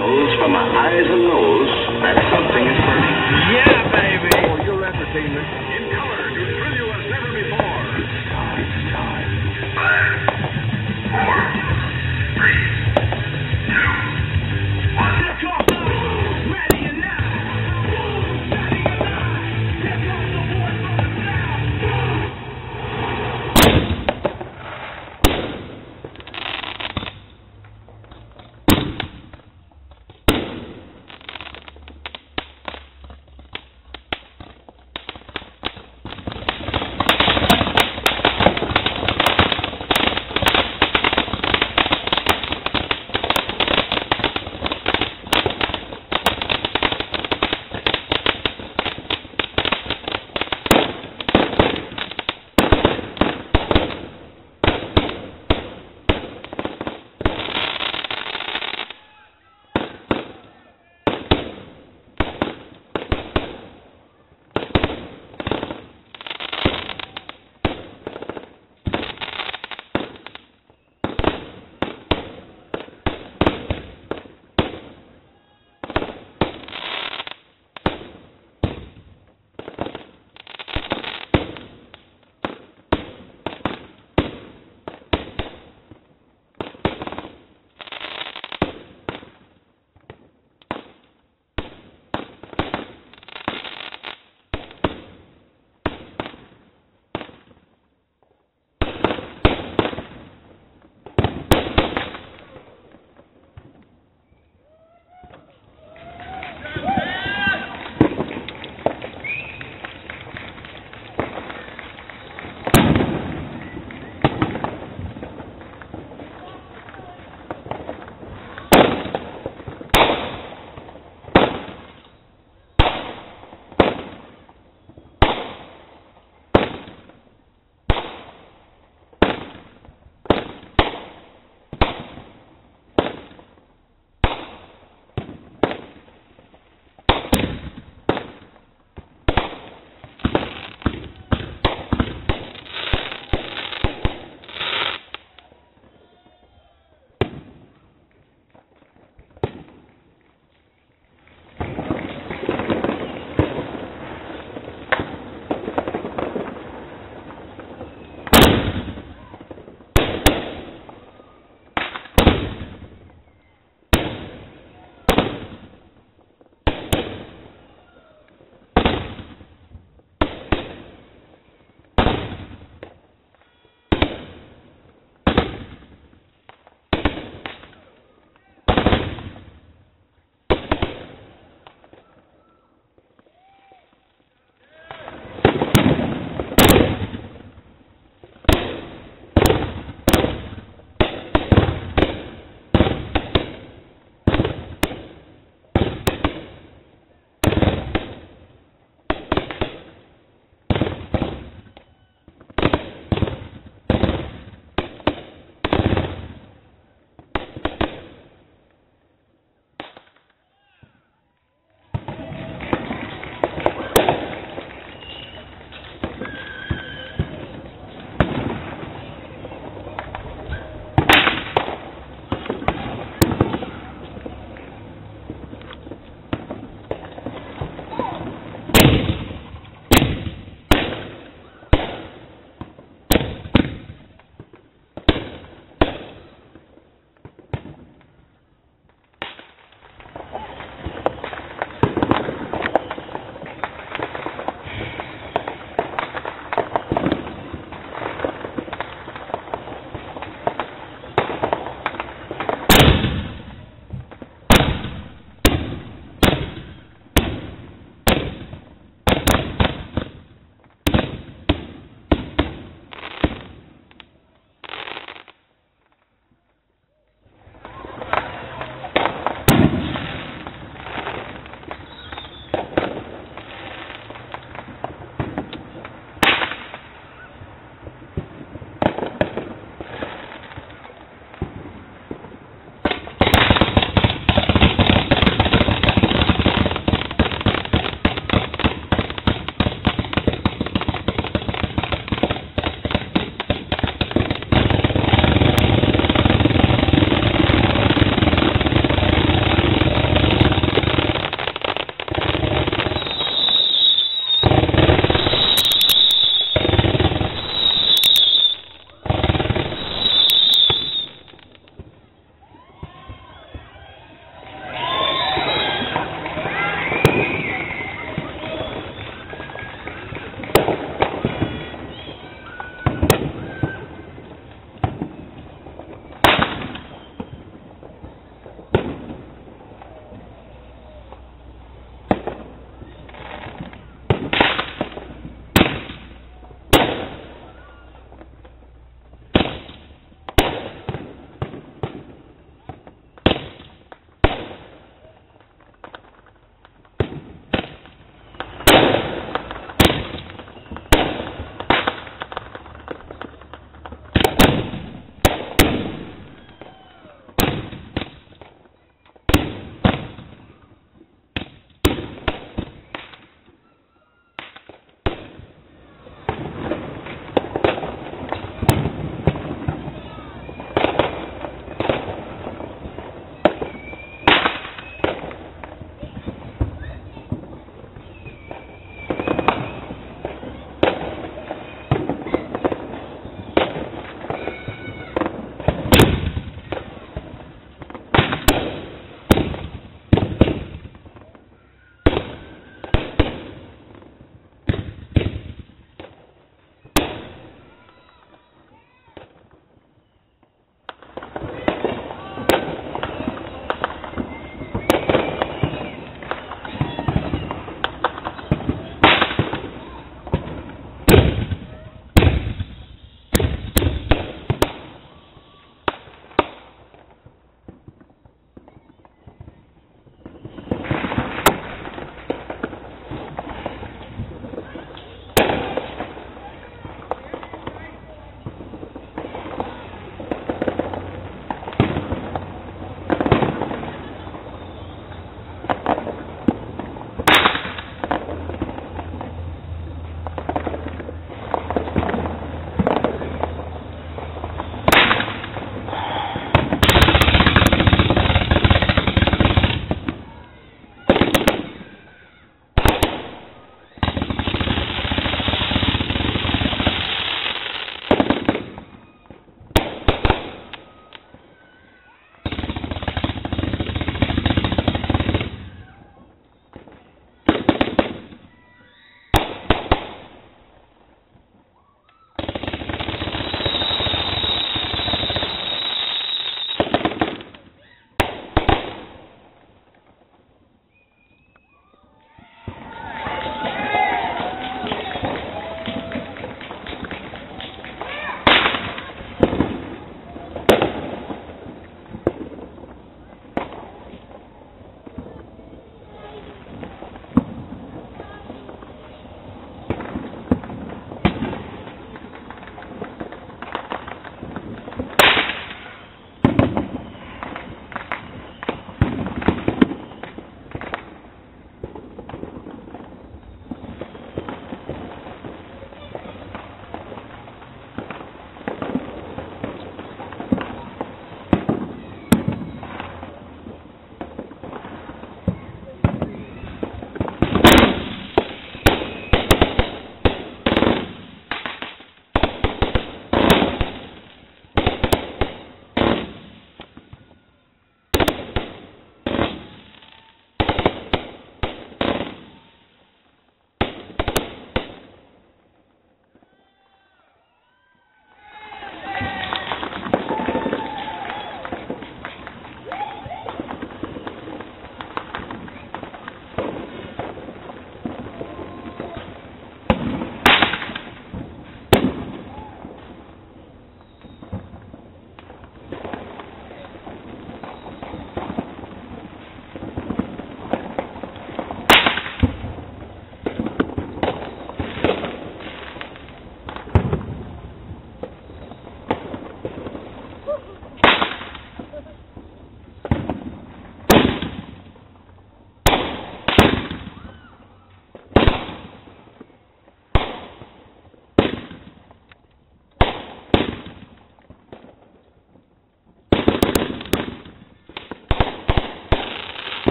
signals from my eyes and nose that something is burning. Yeah, baby. For your entertainment, In color brilliant.